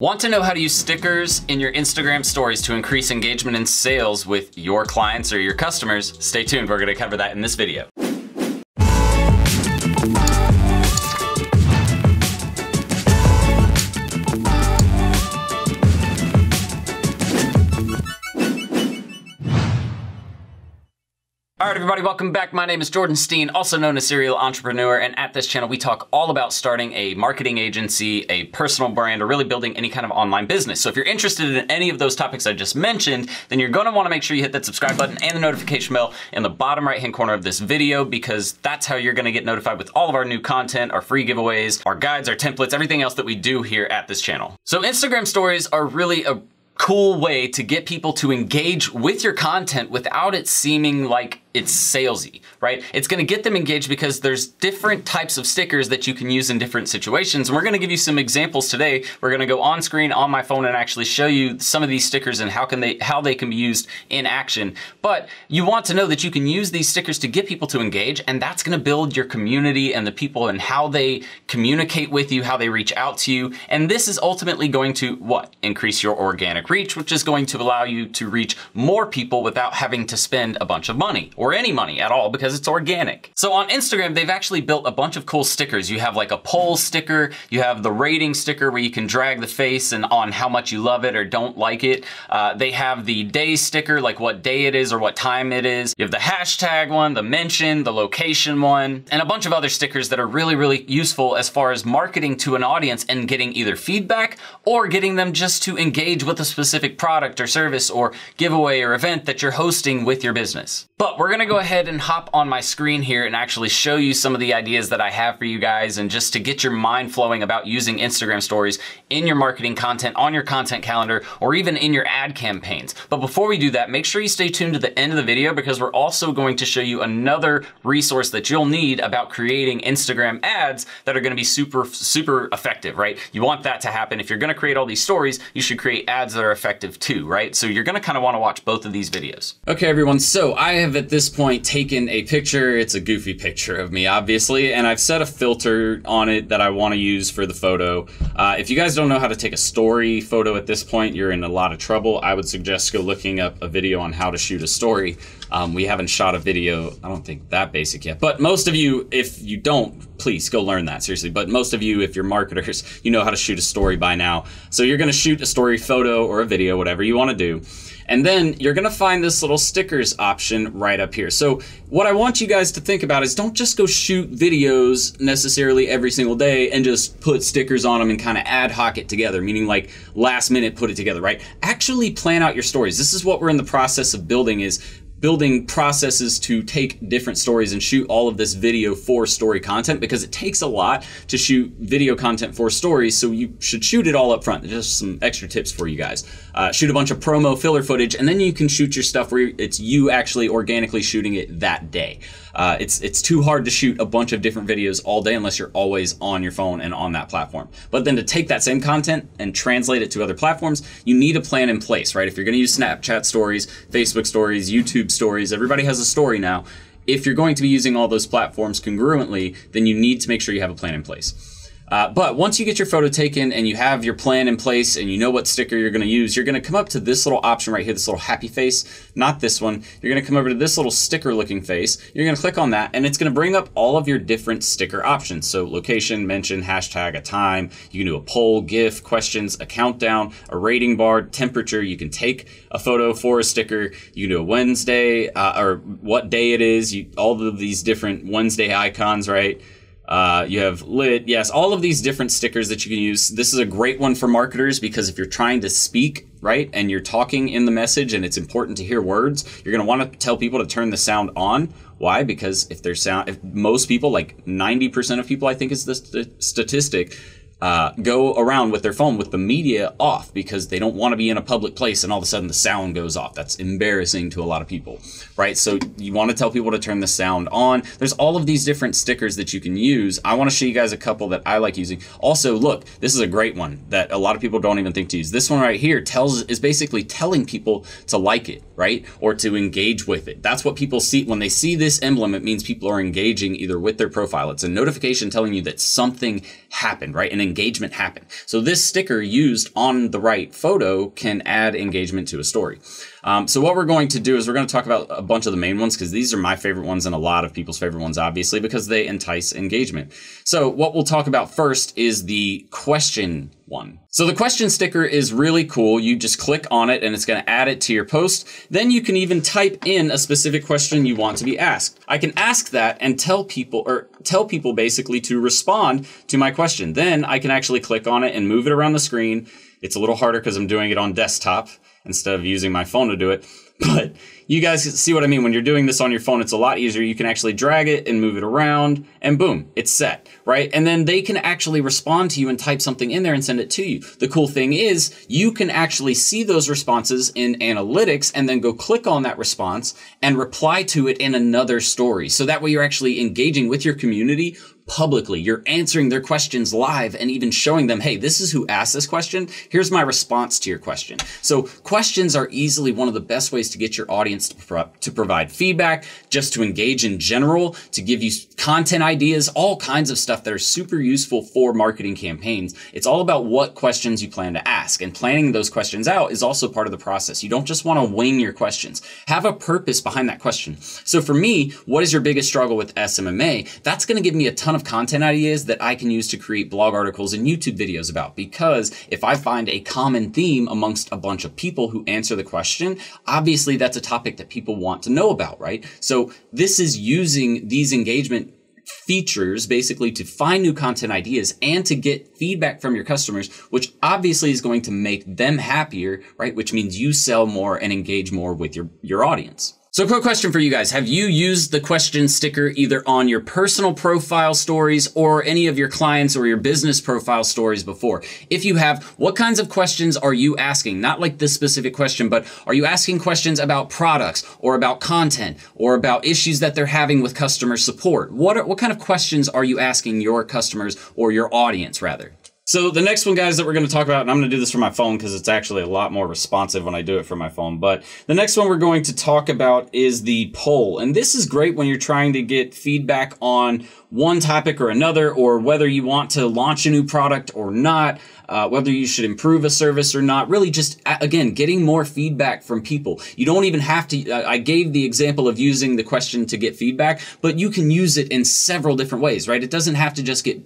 Want to know how to use stickers in your Instagram stories to increase engagement and sales with your clients or your customers? Stay tuned, we're gonna cover that in this video. Right, everybody, welcome back. My name is Jordan Steen, also known as Cereal Entrepreneur, and at this channel, we talk all about starting a marketing agency, a personal brand, or really building any kind of online business. So if you're interested in any of those topics I just mentioned, then you're gonna wanna make sure you hit that subscribe button and the notification bell in the bottom right-hand corner of this video, because that's how you're gonna get notified with all of our new content, our free giveaways, our guides, our templates, everything else that we do here at this channel. So Instagram stories are really a cool way to get people to engage with your content without it seeming like it's salesy, right? It's gonna get them engaged because there's different types of stickers that you can use in different situations. And we're gonna give you some examples today. We're gonna go on screen on my phone and actually show you some of these stickers and how can they how they can be used in action. But you want to know that you can use these stickers to get people to engage and that's gonna build your community and the people and how they communicate with you, how they reach out to you. And this is ultimately going to what? Increase your organic reach, which is going to allow you to reach more people without having to spend a bunch of money or any money at all because it's organic. So on Instagram, they've actually built a bunch of cool stickers. You have like a poll sticker, you have the rating sticker where you can drag the face and on how much you love it or don't like it. Uh, they have the day sticker, like what day it is or what time it is. You have the hashtag one, the mention, the location one, and a bunch of other stickers that are really, really useful as far as marketing to an audience and getting either feedback or getting them just to engage with a specific product or service or giveaway or event that you're hosting with your business. But we're gonna go ahead and hop on my screen here and actually show you some of the ideas that I have for you guys and just to get your mind flowing about using Instagram stories in your marketing content, on your content calendar, or even in your ad campaigns. But before we do that, make sure you stay tuned to the end of the video because we're also going to show you another resource that you'll need about creating Instagram ads that are gonna be super, super effective, right? You want that to happen. If you're gonna create all these stories, you should create ads that are effective too, right? So you're gonna kind of wanna watch both of these videos. Okay, everyone, so I have at this this point taken a picture. It's a goofy picture of me, obviously, and I've set a filter on it that I want to use for the photo. Uh, if you guys don't know how to take a story photo at this point, you're in a lot of trouble. I would suggest go looking up a video on how to shoot a story. Um, we haven't shot a video, I don't think that basic yet. But most of you, if you don't, please go learn that, seriously. But most of you, if you're marketers, you know how to shoot a story by now. So you're gonna shoot a story photo or a video, whatever you wanna do. And then you're gonna find this little stickers option right up here. So what I want you guys to think about is don't just go shoot videos necessarily every single day and just put stickers on them and kind of ad hoc it together, meaning like last minute put it together, right? Actually plan out your stories. This is what we're in the process of building is building processes to take different stories and shoot all of this video for story content because it takes a lot to shoot video content for stories. So you should shoot it all up front. Just some extra tips for you guys. Uh, shoot a bunch of promo filler footage, and then you can shoot your stuff where it's you actually organically shooting it that day. Uh, it's it's too hard to shoot a bunch of different videos all day unless you're always on your phone and on that platform. But then to take that same content and translate it to other platforms, you need a plan in place, right? If you're going to use Snapchat stories, Facebook stories, YouTube stories, everybody has a story now. If you're going to be using all those platforms congruently, then you need to make sure you have a plan in place. Uh, but once you get your photo taken and you have your plan in place and you know what sticker you're going to use, you're going to come up to this little option right here, this little happy face, not this one. You're going to come over to this little sticker looking face. You're going to click on that and it's going to bring up all of your different sticker options. So location, mention, hashtag, a time. You can do a poll, GIF, questions, a countdown, a rating bar, temperature. You can take a photo for a sticker. You can do a Wednesday uh, or what day it is. You, all of these different Wednesday icons, right? Uh, you have lit, yes, all of these different stickers that you can use. This is a great one for marketers because if you're trying to speak, right, and you're talking in the message and it's important to hear words, you're going to want to tell people to turn the sound on. Why? Because if there's sound, if most people, like 90% of people, I think is the st- statistic, uh, go around with their phone with the media off because they don't want to be in a public place and all of a sudden the sound goes off. That's embarrassing to a lot of people, right? So you want to tell people to turn the sound on. There's all of these different stickers that you can use. I want to show you guys a couple that I like using. Also, look, this is a great one that a lot of people don't even think to use. This one right here tells is basically telling people to like it right? Or to engage with it. That's what people see when they see this emblem. It means people are engaging either with their profile. It's a notification telling you that something happened, right? An engagement happened. So this sticker used on the right photo can add engagement to a story. Um, so what we're going to do is we're going to talk about a bunch of the main ones because these are my favorite ones and a lot of people's favorite ones, obviously, because they entice engagement. So what we'll talk about first is the question one. So the question sticker is really cool. You just click on it and it's going to add it to your post. Then you can even type in a specific question you want to be asked. I can ask that and tell people or tell people basically to respond to my question. Then I can actually click on it and move it around the screen. It's a little harder because I'm doing it on desktop instead of using my phone to do it. But you guys see what I mean. When you're doing this on your phone, it's a lot easier. You can actually drag it and move it around and boom, it's set, right? And then they can actually respond to you and type something in there and send it to you. The cool thing is you can actually see those responses in analytics and then go click on that response and reply to it in another story. So that way you're actually engaging with your community publicly. You're answering their questions live and even showing them, hey, this is who asked this question. Here's my response to your question. So questions are easily one of the best ways to get your audience to, pro- to provide feedback, just to engage in general, to give you content ideas, all kinds of stuff that are super useful for marketing campaigns. It's all about what questions you plan to ask and planning those questions out is also part of the process. You don't just want to wing your questions. Have a purpose behind that question. So for me, what is your biggest struggle with SMMA? That's going to give me a ton of content ideas that I can use to create blog articles and YouTube videos about. Because if I find a common theme amongst a bunch of people who answer the question, obviously that's a topic that people want to know about, right? So this is using these engagement features basically to find new content ideas and to get feedback from your customers, which obviously is going to make them happier, right? Which means you sell more and engage more with your, your audience. So quick question for you guys. Have you used the question sticker either on your personal profile stories or any of your clients or your business profile stories before? If you have, what kinds of questions are you asking? Not like this specific question, but are you asking questions about products or about content or about issues that they're having with customer support? What, are, what kind of questions are you asking your customers or your audience rather? So the next one, guys, that we're going to talk about, and I'm going to do this from my phone because it's actually a lot more responsive when I do it from my phone. But the next one we're going to talk about is the poll. And this is great when you're trying to get feedback on one topic or another, or whether you want to launch a new product or not, uh, whether you should improve a service or not. Really, just again, getting more feedback from people. You don't even have to. Uh, I gave the example of using the question to get feedback, but you can use it in several different ways, right? It doesn't have to just get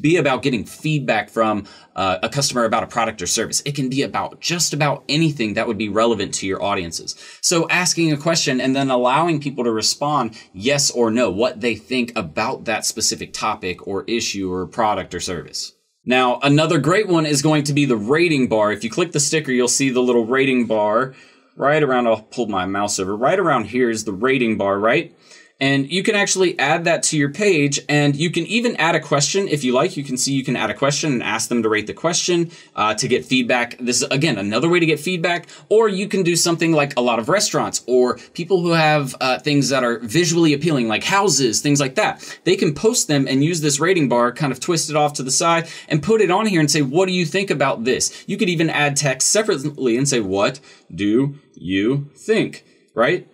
be about getting feedback from uh, a customer about a product or service. It can be about just about anything that would be relevant to your audiences. So asking a question and then allowing people to respond yes or no, what they think about that specific topic or issue or product or service. Now, another great one is going to be the rating bar. If you click the sticker, you'll see the little rating bar right around, I'll pull my mouse over, right around here is the rating bar, right? And you can actually add that to your page and you can even add a question if you like. You can see you can add a question and ask them to rate the question uh, to get feedback. This is, again, another way to get feedback. Or you can do something like a lot of restaurants or people who have uh, things that are visually appealing, like houses, things like that. They can post them and use this rating bar, kind of twist it off to the side and put it on here and say, what do you think about this? You could even add text separately and say, what do you think? Right?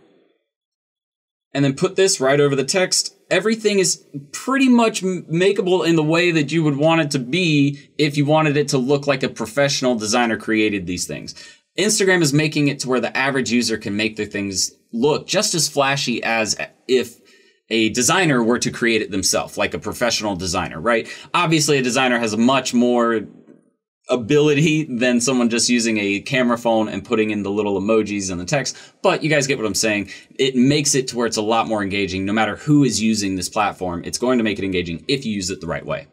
And then put this right over the text. Everything is pretty much makeable in the way that you would want it to be if you wanted it to look like a professional designer created these things. Instagram is making it to where the average user can make their things look just as flashy as if a designer were to create it themselves, like a professional designer, right? Obviously, a designer has a much more ability than someone just using a camera phone and putting in the little emojis and the text. But you guys get what I'm saying. It makes it to where it's a lot more engaging. No matter who is using this platform, it's going to make it engaging if you use it the right way.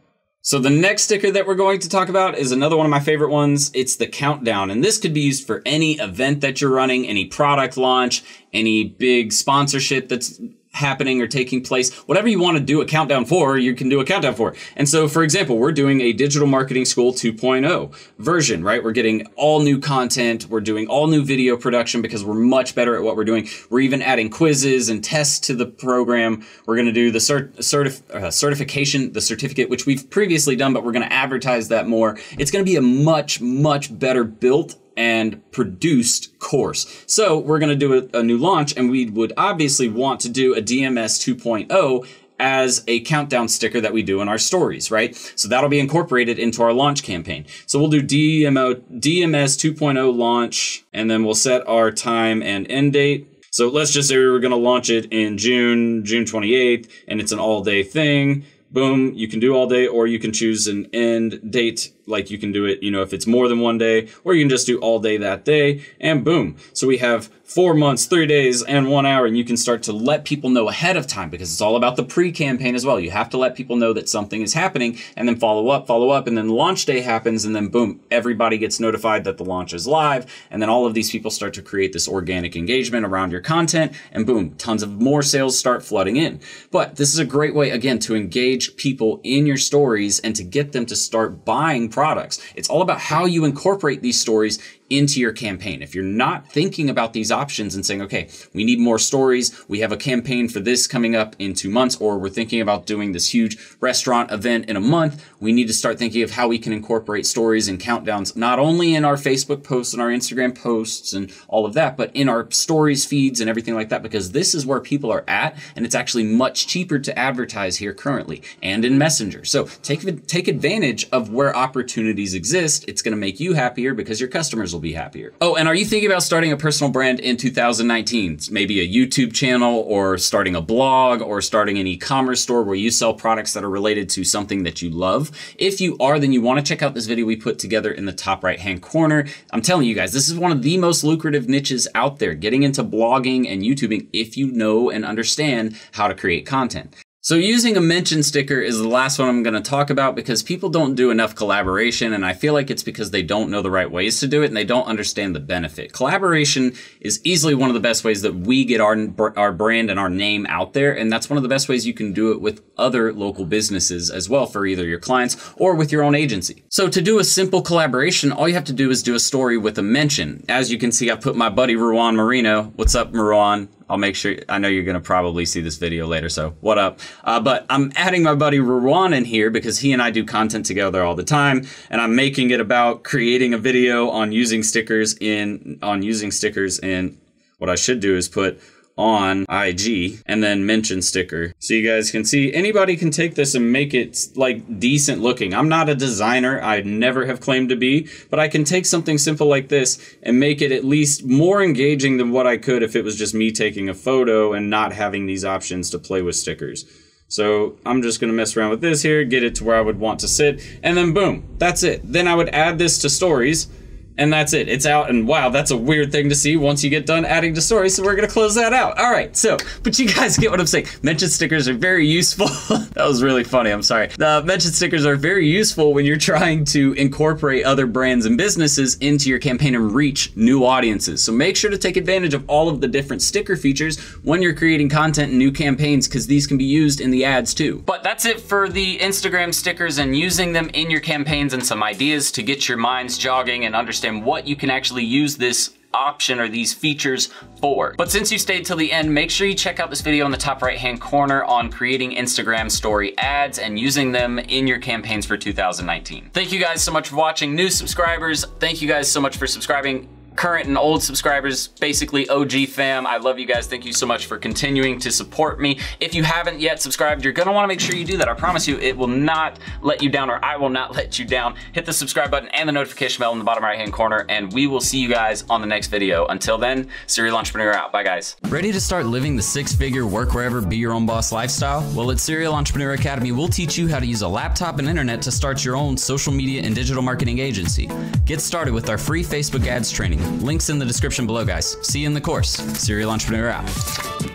So the next sticker that we're going to talk about is another one of my favorite ones. It's the countdown. And this could be used for any event that you're running, any product launch, any big sponsorship that's happening or taking place, whatever you want to do a countdown for, you can do a countdown for. And so, for example, we're doing a digital marketing school 2.0 version, right? We're getting all new content. We're doing all new video production because we're much better at what we're doing. We're even adding quizzes and tests to the program. We're going to do the cert- certif- uh, certification, the certificate, which we've previously done, but we're going to advertise that more. It's going to be a much, much better built and produced course. So we're going to do a, a, new launch and we would obviously want to do a DMS 2.0 as a countdown sticker that we do in our stories, right? So that'll be incorporated into our launch campaign. So we'll do DMO, DMS 2.0 launch and then we'll set our time and end date. So let's just say we were going to launch it in June, June 28th, and it's an all day thing boom, you can do all day, or you can choose an end date, like you can do it, you know, if it's more than one day, or you can just do all day that day, and boom. So we have four months, three days, and one hour, and you can start to let people know ahead of time because it's all about the pre-campaign as well. You have to let people know that something is happening, and then follow up, follow up, and then launch day happens, and then boom, everybody gets notified that the launch is live, and then all of these people start to create this organic engagement around your content, and boom, tons of more sales start flooding in. But this is a great way, again, to engage people in your stories and to get them to start buying products. It's all about how you incorporate these stories into your campaign. If you're not thinking about these options and saying, okay, we need more stories, we have a campaign for this coming up in two months, or we're thinking about doing this huge restaurant event in a month, we need to start thinking of how we can incorporate stories and countdowns, not only in our Facebook posts and our Instagram posts and all of that, but in our stories feeds and everything like that, because this is where people are at, and it's actually much cheaper to advertise here currently and in Messenger. So take, take advantage of where opportunities exist. It's going to make you happier because your customers will be happier. Oh, and are you thinking about starting a personal brand in 2019? Maybe a YouTube channel or starting a blog or starting an e-commerce store where you sell products that are related to something that you love? If you are, then you want to check out this video we put together in the top right hand corner. I'm telling you guys, this is one of the most lucrative niches out there, getting into blogging and YouTubing if you know and understand how to create content. So using a mention sticker is the last one I'm going to talk about because people don't do enough collaboration and I feel like it's because they don't know the right ways to do it and they don't understand the benefit. Collaboration is easily one of the best ways that we get our, our brand and our name out there and that's one of the best ways you can do it with other local businesses as well for either your clients or with your own agency. So to do a simple collaboration, all you have to do is do a story with a mention. As you can see, I put my buddy Ruan Marino. What's up, Ruan? I'll make sure, I know you're going to probably see this video later, so what up? Uh, but I'm adding my buddy Ruan in here because he and I do content together all the time, and I'm making it about creating a video on using stickers in, on using stickers in, what I should do is put on IG and then mention sticker. So you guys can see anybody can take this and make it like decent looking. I'm not a designer. I never have claimed to be, but I can take something simple like this and make it at least more engaging than what I could if it was just me taking a photo and not having these options to play with stickers. So I'm just going to mess around with this here, get it to where I would want to sit, and then boom, that's it. Then I would add this to stories and that's it. It's out, and wow, that's a weird thing to see once you get done adding to stories, so we're gonna close that out. All right, so, but you guys get what I'm saying. Mention stickers are very useful. that was really funny, I'm sorry. The mention stickers are very useful when you're trying to incorporate other brands and businesses into your campaign and reach new audiences. So make sure to take advantage of all of the different sticker features when you're creating content and new campaigns, because these can be used in the ads too. But that's it for the Instagram stickers and using them in your campaigns and some ideas to get your minds jogging and understand what you can actually use this option or these features for. But since you stayed till the end, make sure you check out this video in the top right hand corner on creating Instagram story ads and using them in your campaigns for 2019. Thank you guys so much for watching. New subscribers, thank you guys so much for subscribing current and old subscribers, basically OG fam. I love you guys. Thank you so much for continuing to support me. If you haven't yet subscribed, you're gonna wanna make sure you do that. I promise you, it will not let you down or I will not let you down. Hit the subscribe button and the notification bell in the bottom right hand corner and we will see you guys on the next video. Until then, Cereal Entrepreneur out. Bye guys. Ready to start living the six figure work wherever, be your own boss lifestyle? Well, at Cereal Entrepreneur Academy, we'll teach you how to use a laptop and internet to start your own social media and digital marketing agency. Get started with our free Facebook ads training Links in the description below, guys. See you in the course. Cereal Entrepreneur out.